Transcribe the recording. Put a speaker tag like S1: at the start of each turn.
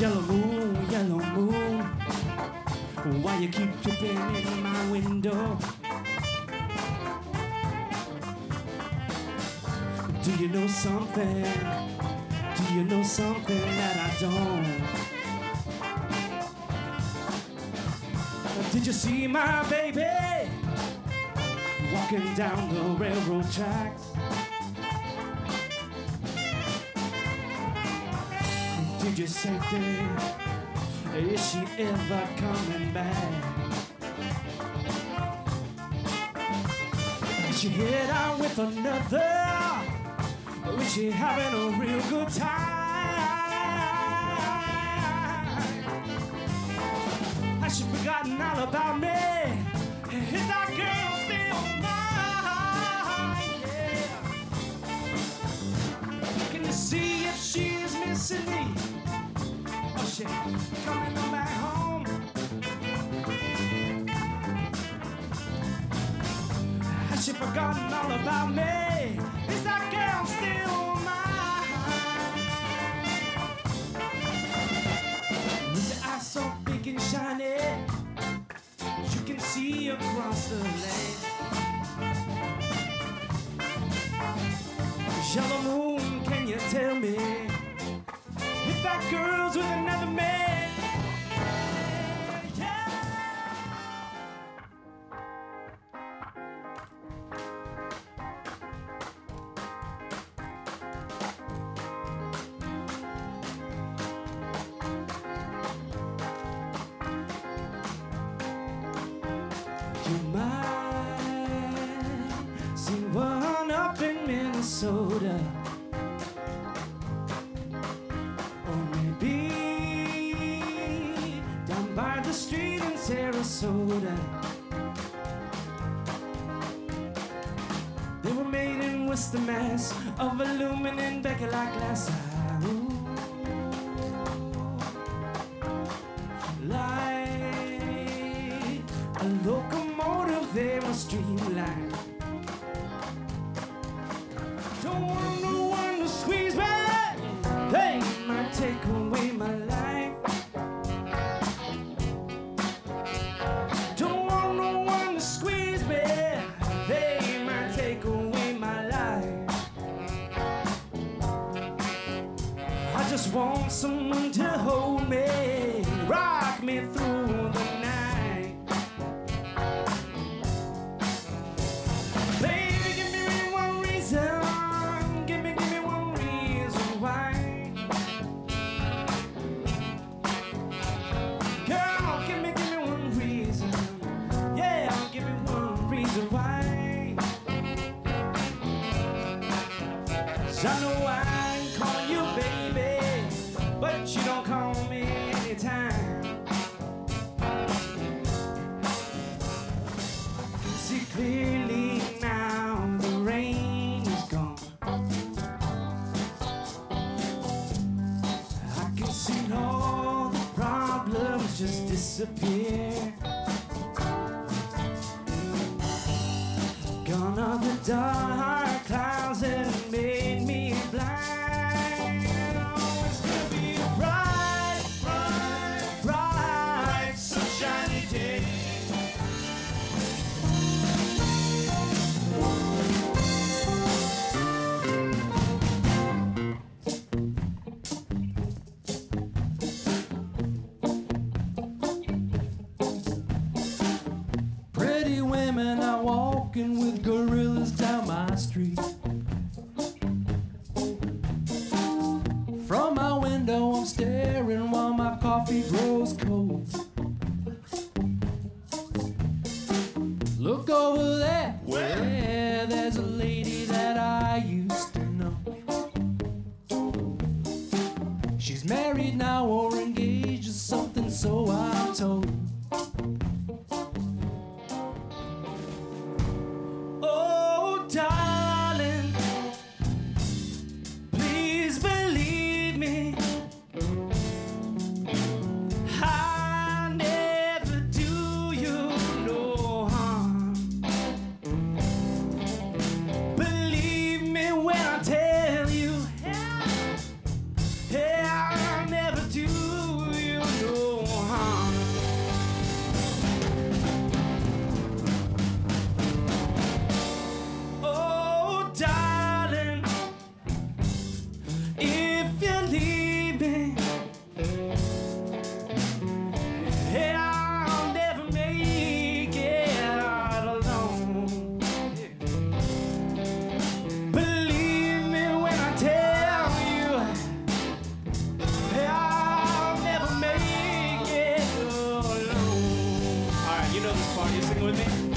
S1: Yellow moon, yellow moon, why you keep tripping in my window? Do you know something? Do you know something that I don't? Did you see my baby walking down the railroad tracks? Did you say, Dave, is she ever coming back? Is she head out with another? Or is she having a real good time? Has she forgotten all about me? Is that girl still mine? Yeah. Can you see if she's missing me? Oh, or she coming back home? Has she forgotten all about me? Is that girl still Yellow moon, can you tell me if that girl's with another man? Minnesota. Or maybe down by the street in Sarasota. They were made in Worcester, Mass, of aluminum Bakelite glass. Ah, ooh. Just want someone to hold me, rock me through the night. Baby, give me one reason. Give me, give me one reason why. Girl, give me, give me one reason. Yeah, give me one reason why. I know just disappear. Gone are the dark
S2: women are walking with gorillas down my street. From my window, I'm staring while my coffee grows cold. Look over there,
S1: this part. You singing with me?